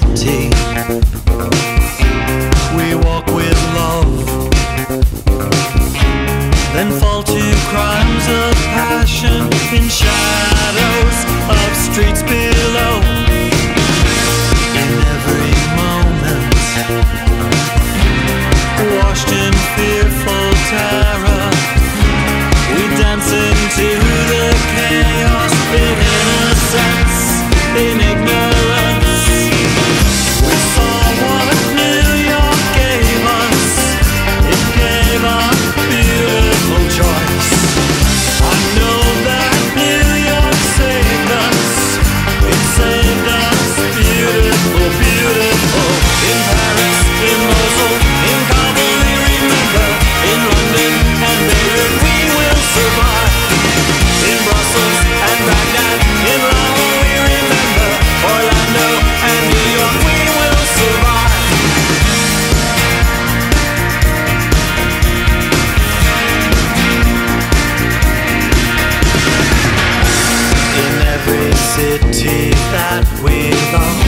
dignity. We walk with love, then fall to crimes of passion in shadows of streets. City that we long